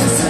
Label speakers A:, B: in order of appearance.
A: Yes,